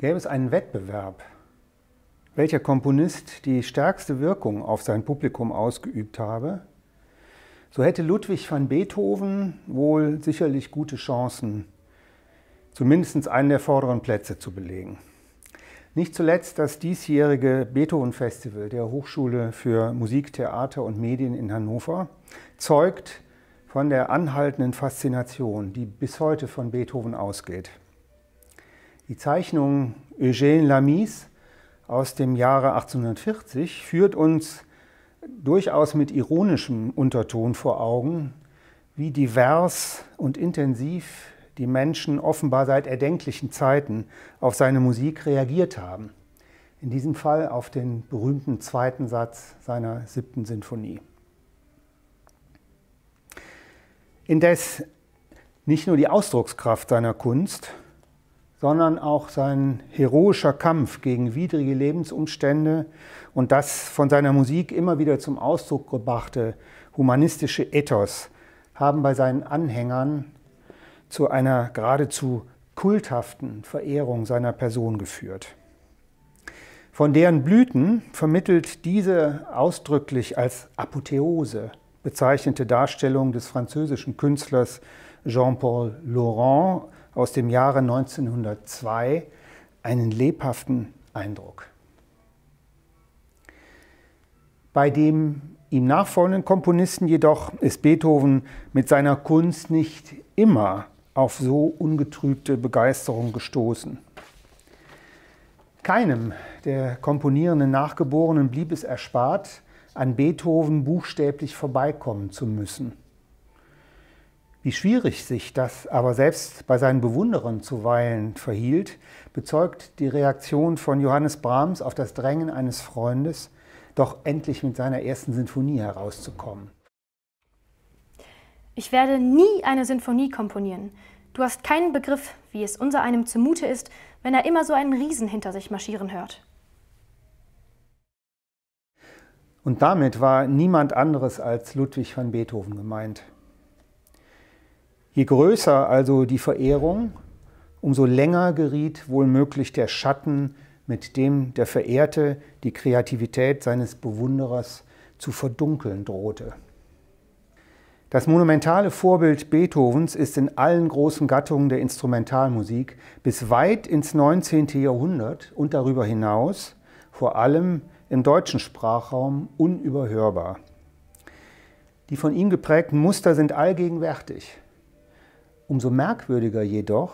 Gäbe es einen Wettbewerb, welcher Komponist die stärkste Wirkung auf sein Publikum ausgeübt habe, so hätte Ludwig van Beethoven wohl sicherlich gute Chancen, zumindest einen der vorderen Plätze zu belegen. Nicht zuletzt das diesjährige Beethoven-Festival der Hochschule für Musik, Theater und Medien in Hannover zeugt von der anhaltenden Faszination, die bis heute von Beethoven ausgeht. Die Zeichnung Eugène Lamis aus dem Jahre 1840 führt uns durchaus mit ironischem Unterton vor Augen, wie divers und intensiv die Menschen offenbar seit erdenklichen Zeiten auf seine Musik reagiert haben. In diesem Fall auf den berühmten zweiten Satz seiner siebten Sinfonie. Indes nicht nur die Ausdruckskraft seiner Kunst, sondern auch sein heroischer Kampf gegen widrige Lebensumstände und das von seiner Musik immer wieder zum Ausdruck gebrachte humanistische Ethos haben bei seinen Anhängern zu einer geradezu kulthaften Verehrung seiner Person geführt. Von deren Blüten vermittelt diese ausdrücklich als Apotheose bezeichnete Darstellung des französischen Künstlers Jean-Paul Laurent aus dem Jahre 1902 einen lebhaften Eindruck. Bei dem ihm nachfolgenden Komponisten jedoch ist Beethoven mit seiner Kunst nicht immer auf so ungetrübte Begeisterung gestoßen. Keinem der komponierenden Nachgeborenen blieb es erspart, an Beethoven buchstäblich vorbeikommen zu müssen. Wie schwierig sich das aber selbst bei seinen Bewunderern zuweilen verhielt, bezeugt die Reaktion von Johannes Brahms auf das Drängen eines Freundes, doch endlich mit seiner ersten Sinfonie herauszukommen. Ich werde nie eine Sinfonie komponieren. Du hast keinen Begriff, wie es unser einem zumute ist, wenn er immer so einen Riesen hinter sich marschieren hört. Und damit war niemand anderes als Ludwig van Beethoven gemeint. Je größer also die Verehrung, umso länger geriet wohlmöglich der Schatten, mit dem der Verehrte die Kreativität seines Bewunderers zu verdunkeln drohte. Das monumentale Vorbild Beethovens ist in allen großen Gattungen der Instrumentalmusik bis weit ins 19. Jahrhundert und darüber hinaus, vor allem im deutschen Sprachraum, unüberhörbar. Die von ihm geprägten Muster sind allgegenwärtig. Umso merkwürdiger jedoch,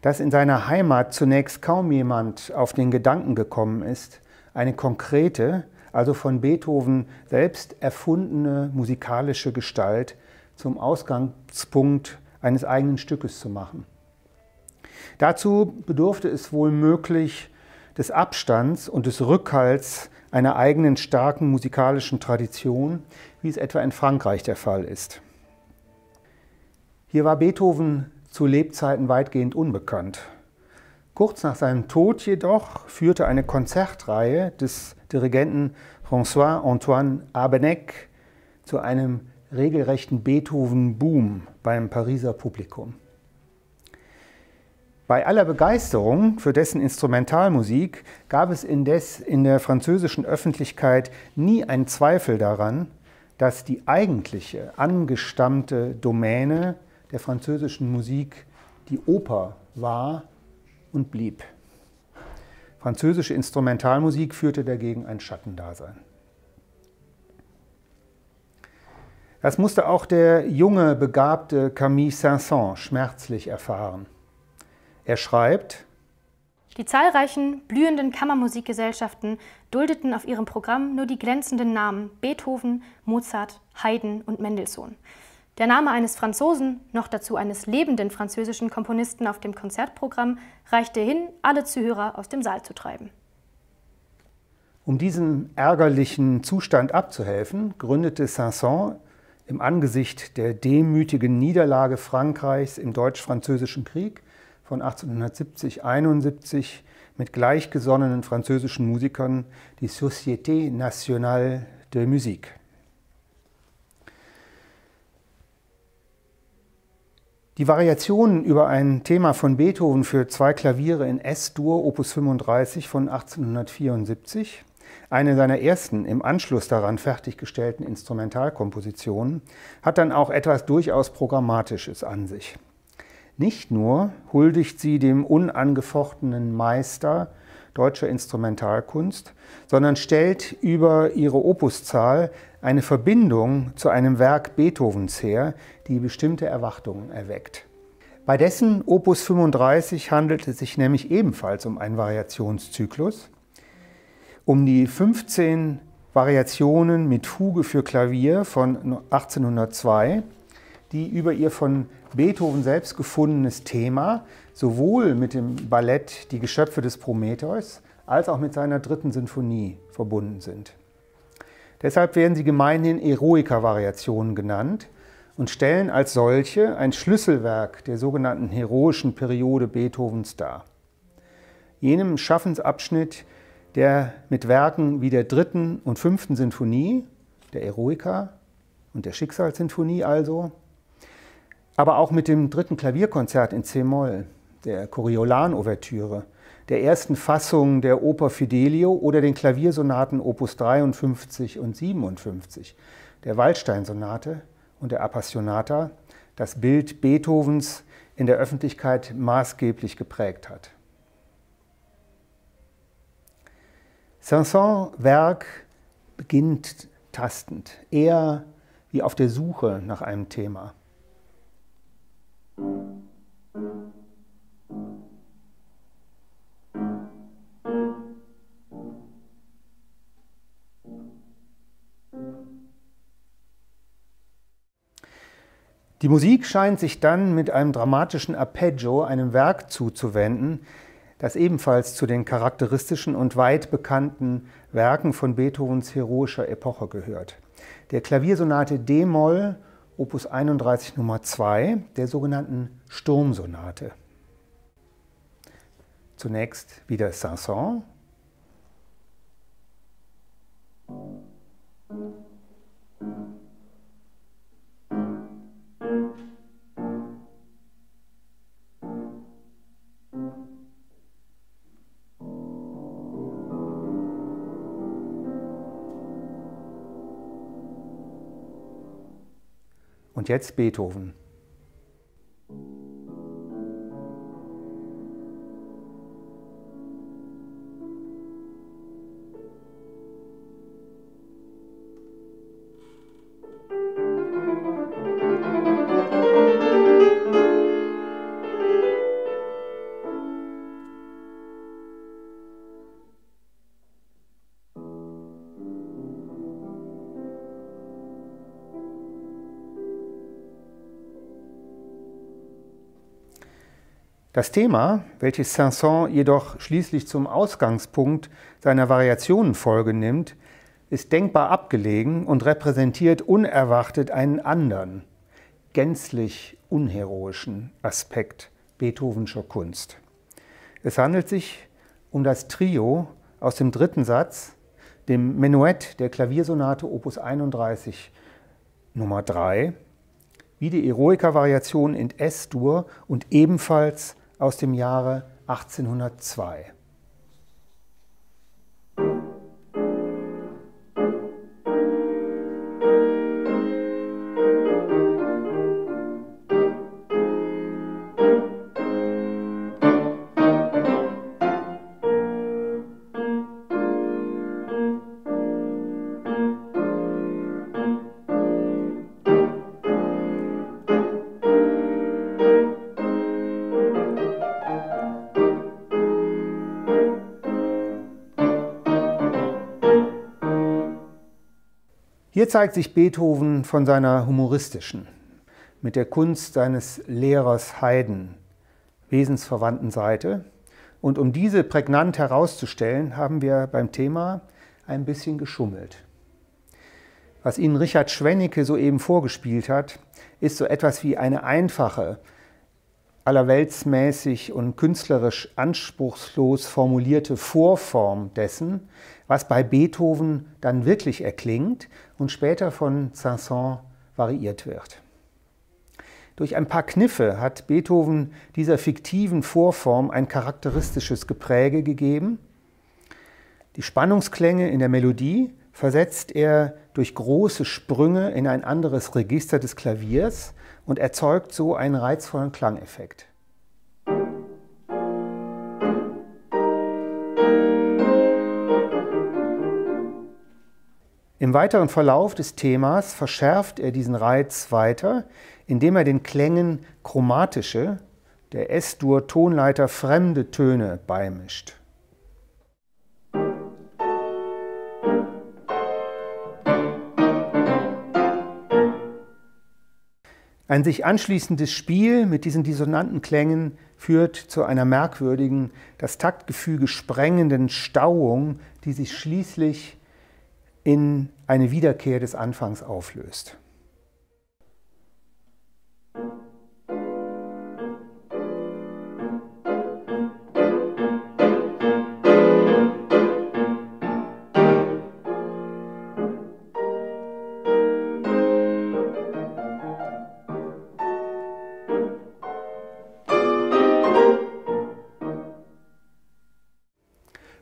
dass in seiner Heimat zunächst kaum jemand auf den Gedanken gekommen ist, eine konkrete, also von Beethoven selbst erfundene musikalische Gestalt zum Ausgangspunkt eines eigenen Stückes zu machen. Dazu bedurfte es wohl möglich des Abstands und des Rückhalts einer eigenen starken musikalischen Tradition, wie es etwa in Frankreich der Fall ist. Hier war Beethoven zu Lebzeiten weitgehend unbekannt. Kurz nach seinem Tod jedoch führte eine Konzertreihe des Dirigenten François-Antoine Abenec zu einem regelrechten Beethoven-Boom beim Pariser Publikum. Bei aller Begeisterung für dessen Instrumentalmusik gab es indes in der französischen Öffentlichkeit nie einen Zweifel daran, dass die eigentliche angestammte Domäne der französischen Musik die Oper war und blieb. Französische Instrumentalmusik führte dagegen ein Schattendasein. Das musste auch der junge, begabte Camille Saint-Saëns schmerzlich erfahren. Er schreibt, die zahlreichen blühenden Kammermusikgesellschaften duldeten auf ihrem Programm nur die glänzenden Namen Beethoven, Mozart, Haydn und Mendelssohn. Der Name eines Franzosen, noch dazu eines lebenden französischen Komponisten auf dem Konzertprogramm, reichte hin, alle Zuhörer aus dem Saal zu treiben. Um diesem ärgerlichen Zustand abzuhelfen, gründete Saint-Saëns im Angesicht der demütigen Niederlage Frankreichs im Deutsch-Französischen Krieg von 1870-71 mit gleichgesonnenen französischen Musikern die Société Nationale de Musique. Die Variationen über ein Thema von Beethoven für zwei Klaviere in S-Dur, Opus 35 von 1874, eine seiner ersten im Anschluss daran fertiggestellten Instrumentalkompositionen, hat dann auch etwas durchaus Programmatisches an sich. Nicht nur huldigt sie dem unangefochtenen Meister deutscher Instrumentalkunst, sondern stellt über ihre Opuszahl eine Verbindung zu einem Werk Beethovens her, die bestimmte Erwartungen erweckt. Bei dessen Opus 35 handelt es sich nämlich ebenfalls um einen Variationszyklus, um die 15 Variationen mit Fuge für Klavier von 1802, die über ihr von Beethoven selbst gefundenes Thema sowohl mit dem Ballett Die Geschöpfe des Prometheus als auch mit seiner dritten Sinfonie verbunden sind. Deshalb werden sie gemeinhin Eroica-Variationen genannt und stellen als solche ein Schlüsselwerk der sogenannten heroischen Periode Beethovens dar. Jenem Schaffensabschnitt, der mit Werken wie der dritten und fünften Sinfonie, der Eroica und der Schicksalssinfonie also, aber auch mit dem dritten Klavierkonzert in C-Moll, der Coriolan-Ouvertüre, der ersten Fassung der Oper Fidelio oder den Klaviersonaten Opus 53 und 57, der Waldstein-Sonate und der Appassionata, das Bild Beethovens in der Öffentlichkeit maßgeblich geprägt hat. Saint-Saëns Werk beginnt tastend, eher wie auf der Suche nach einem Thema. Die Musik scheint sich dann mit einem dramatischen Arpeggio einem Werk zuzuwenden, das ebenfalls zu den charakteristischen und weit bekannten Werken von Beethovens heroischer Epoche gehört. Der Klaviersonate D-Moll, Opus 31 Nummer 2, der sogenannten Sturmsonate. Zunächst wieder Saint-Saëns. Und jetzt Beethoven. Das Thema, welches Saint-Saëns jedoch schließlich zum Ausgangspunkt seiner Variationenfolge nimmt, ist denkbar abgelegen und repräsentiert unerwartet einen anderen, gänzlich unheroischen Aspekt Beethovenscher Kunst. Es handelt sich um das Trio aus dem dritten Satz, dem Menuett der Klaviersonate Opus 31 Nummer 3, wie die Eroica-Variation in S-Dur und ebenfalls aus dem Jahre 1802. Hier zeigt sich Beethoven von seiner humoristischen, mit der Kunst seines Lehrers Haydn, wesensverwandten Seite. Und um diese prägnant herauszustellen, haben wir beim Thema ein bisschen geschummelt. Was Ihnen Richard Schwennecke soeben vorgespielt hat, ist so etwas wie eine einfache, allerweltsmäßig und künstlerisch anspruchslos formulierte Vorform dessen, was bei Beethoven dann wirklich erklingt und später von Saint-Saëns variiert wird. Durch ein paar Kniffe hat Beethoven dieser fiktiven Vorform ein charakteristisches Gepräge gegeben. Die Spannungsklänge in der Melodie versetzt er durch große Sprünge in ein anderes Register des Klaviers und erzeugt so einen reizvollen Klangeffekt. Im weiteren Verlauf des Themas verschärft er diesen Reiz weiter, indem er den Klängen chromatische, der S-Dur-Tonleiter fremde Töne beimischt. Ein sich anschließendes Spiel mit diesen dissonanten Klängen führt zu einer merkwürdigen, das Taktgefüge sprengenden Stauung, die sich schließlich in eine Wiederkehr des Anfangs auflöst.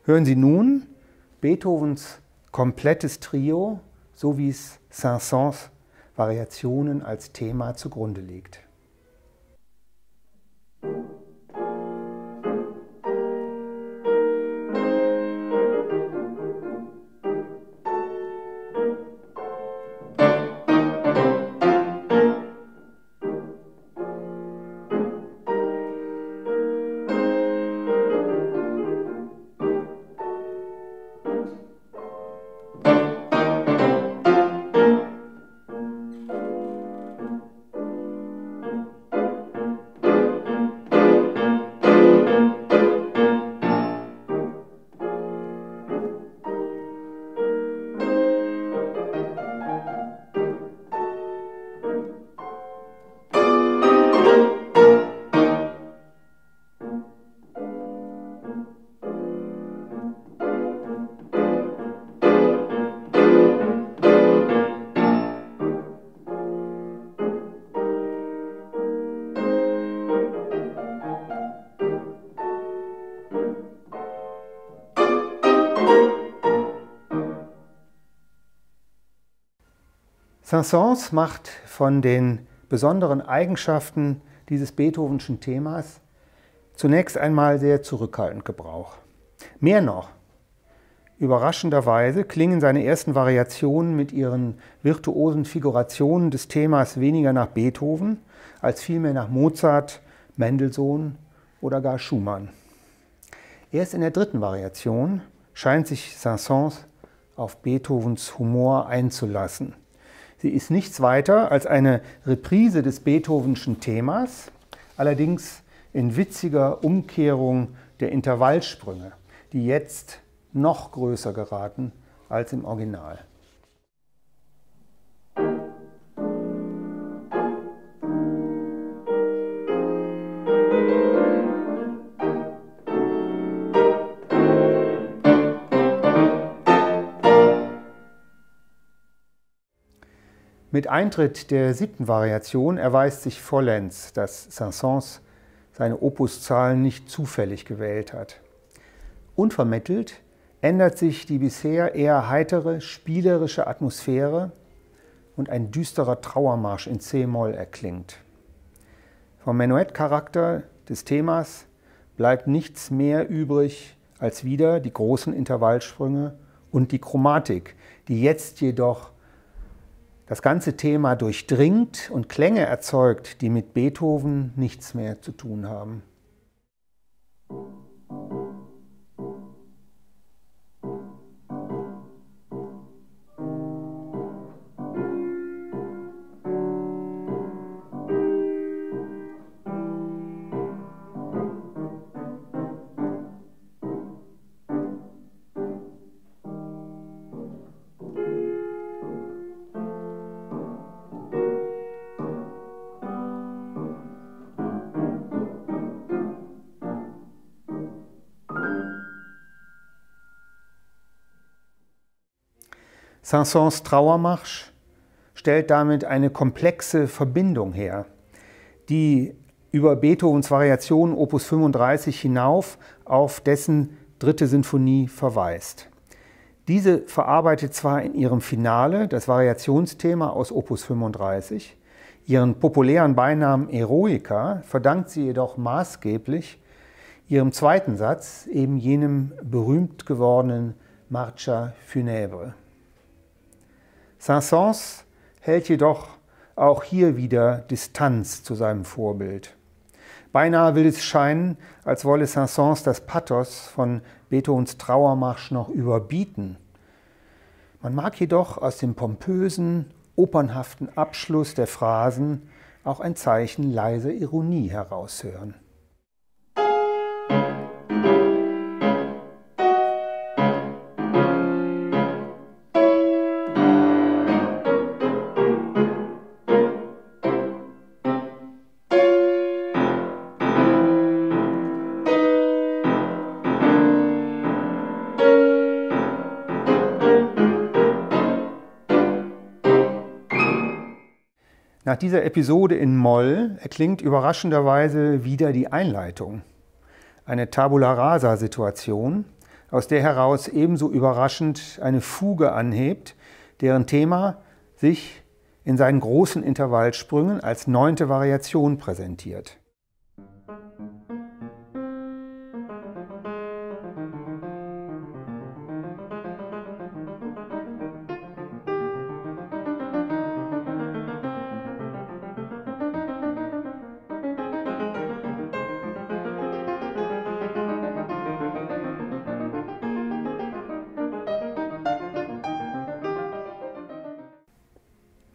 Hören Sie nun Beethovens komplettes Trio, so wie es Saint-Saëns Variationen als Thema zugrunde legt. Saint-Saëns macht von den besonderen Eigenschaften dieses Beethovenschen Themas zunächst einmal sehr zurückhaltend Gebrauch. Mehr noch, überraschenderweise klingen seine ersten Variationen mit ihren virtuosen Figurationen des Themas weniger nach Beethoven als vielmehr nach Mozart, Mendelssohn oder gar Schumann. Erst in der dritten Variation scheint sich Saint-Saëns auf Beethovens Humor einzulassen – Sie ist nichts weiter als eine Reprise des Beethovenschen Themas, allerdings in witziger Umkehrung der Intervallsprünge, die jetzt noch größer geraten als im Original. Mit Eintritt der siebten Variation erweist sich vollends, dass Saint-Saëns seine Opuszahlen nicht zufällig gewählt hat. Unvermittelt ändert sich die bisher eher heitere, spielerische Atmosphäre und ein düsterer Trauermarsch in C-Moll erklingt. Vom Menuettcharakter des Themas bleibt nichts mehr übrig als wieder die großen Intervallsprünge und die Chromatik, die jetzt jedoch das ganze Thema durchdringt und Klänge erzeugt, die mit Beethoven nichts mehr zu tun haben. Saint-Saëns Trauermarsch stellt damit eine komplexe Verbindung her. die über Beethovens Variation Opus 35 hinauf auf dessen dritte Sinfonie verweist. Diese verarbeitet zwar in ihrem Finale das Variationsthema aus Opus 35, ihren populären Beinamen Eroica verdankt sie jedoch maßgeblich ihrem zweiten Satz, eben jenem berühmt gewordenen Marcia Funèbre. Saint-Saëns hält jedoch auch hier wieder Distanz zu seinem Vorbild. Beinahe will es scheinen, als wolle Saint-Saëns das Pathos von Beethovens Trauermarsch noch überbieten. Man mag jedoch aus dem pompösen, opernhaften Abschluss der Phrasen auch ein Zeichen leiser Ironie heraushören. Nach dieser Episode in Moll erklingt überraschenderweise wieder die Einleitung. Eine Tabula Rasa-Situation, aus der heraus ebenso überraschend eine Fuge anhebt, deren Thema sich in seinen großen Intervallsprüngen als neunte Variation präsentiert.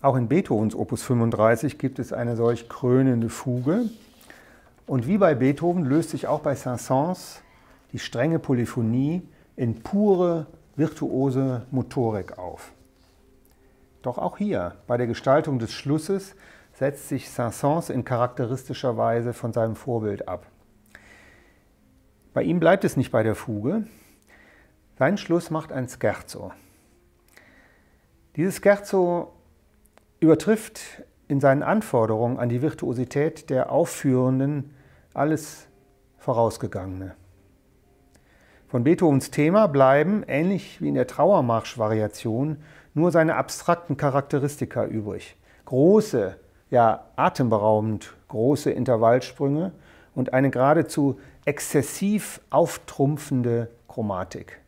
Auch in Beethovens Opus 35 gibt es eine solch krönende Fuge. Und wie bei Beethoven löst sich auch bei Saint-Saëns die strenge Polyphonie in pure, virtuose Motorik auf. Doch auch hier, bei der Gestaltung des Schlusses, setzt sich Saint-Saëns in charakteristischer Weise von seinem Vorbild ab. Bei ihm bleibt es nicht bei der Fuge. Sein Schluss macht ein Scherzo. Dieses Scherzo übertrifft in seinen Anforderungen an die Virtuosität der Aufführenden alles Vorausgegangene. Von Beethovens Thema bleiben, ähnlich wie in der Trauermarsch-Variation, nur seine abstrakten Charakteristika übrig. Große, ja atemberaubend große Intervallsprünge und eine geradezu exzessiv auftrumpfende Chromatik.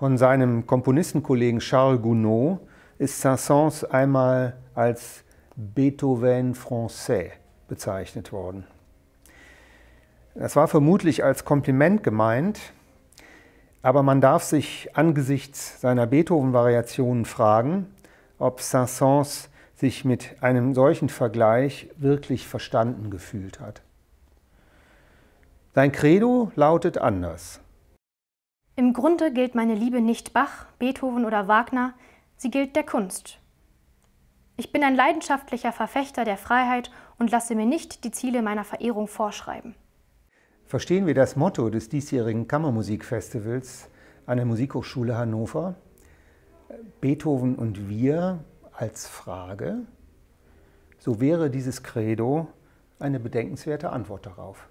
Von seinem Komponistenkollegen Charles Gounod ist Saint-Saëns einmal als Beethoven français bezeichnet worden. Das war vermutlich als Kompliment gemeint, aber man darf sich angesichts seiner Beethoven-Variationen fragen, ob Saint-Saëns sich mit einem solchen Vergleich wirklich verstanden gefühlt hat. Sein Credo lautet anders. Im Grunde gilt meine Liebe nicht Bach, Beethoven oder Wagner, sie gilt der Kunst. Ich bin ein leidenschaftlicher Verfechter der Freiheit und lasse mir nicht die Ziele meiner Verehrung vorschreiben. Verstehen wir das Motto des diesjährigen Kammermusikfestivals an der Musikhochschule Hannover? Beethoven und wir als Frage? So wäre dieses Credo eine bedenkenswerte Antwort darauf.